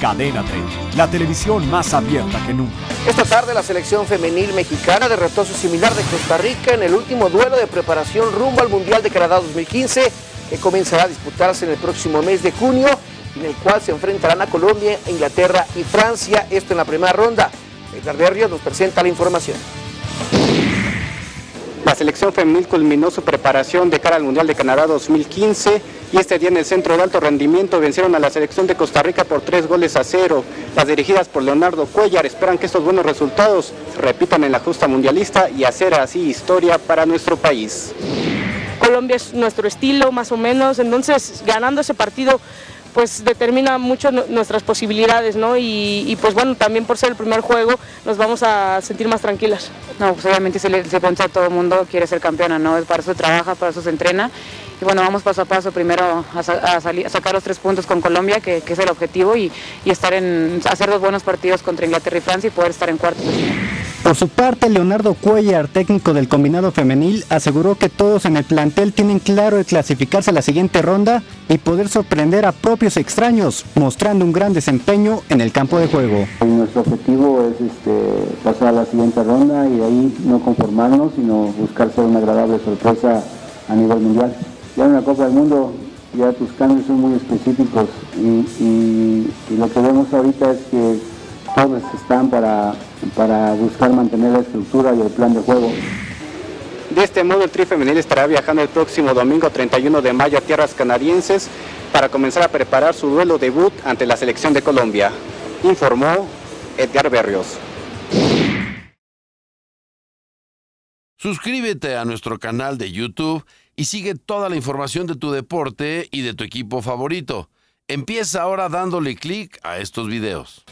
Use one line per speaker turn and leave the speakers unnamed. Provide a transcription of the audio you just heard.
Cadena 30, la televisión más abierta que nunca.
Esta tarde la selección femenil mexicana derrotó a su similar de Costa Rica en el último duelo de preparación rumbo al Mundial de Canadá 2015 que comenzará a disputarse en el próximo mes de junio en el cual se enfrentarán a Colombia, Inglaterra y Francia, esto en la primera ronda. Edgar Berrios nos presenta la información.
La selección femenil culminó su preparación de cara al Mundial de Canadá 2015 y este día en el centro de alto rendimiento vencieron a la selección de Costa Rica por tres goles a cero. Las dirigidas por Leonardo Cuellar esperan que estos buenos resultados repitan en la justa mundialista y hacer así historia para nuestro país.
Colombia es nuestro estilo más o menos, entonces ganando ese partido pues determina mucho nuestras posibilidades, ¿no? Y, pues bueno, también por ser el primer juego nos vamos a sentir más tranquilas.
No, pues obviamente se le se a todo el mundo, quiere ser campeona, ¿no? Para eso trabaja, para eso se entrena. Y bueno, vamos paso a paso, primero a, sacar los tres puntos con Colombia, que, es el objetivo, y, estar en, hacer dos buenos partidos contra Inglaterra y Francia y poder estar en cuartos.
Por su parte, Leonardo Cuellar, técnico del combinado femenil, aseguró que todos en el plantel tienen claro el clasificarse a la siguiente ronda y poder sorprender a propios extraños, mostrando un gran desempeño en el campo de juego.
Nuestro objetivo es este, pasar a la siguiente ronda y de ahí no conformarnos, sino buscar ser una agradable sorpresa a nivel mundial. Ya en la Copa del Mundo ya tus cambios son muy específicos y lo que vemos ahorita es que todos están para para buscar mantener la estructura y el plan de juego.
De este modo, el Tri Femenil estará viajando el próximo domingo 31 de mayo a tierras canadienses para comenzar a preparar su duelo debut ante la selección de Colombia, informó Edgar Berrios.
Suscríbete a nuestro canal de YouTube y sigue toda la información de tu deporte y de tu equipo favorito. Empieza ahora dándole clic a estos videos.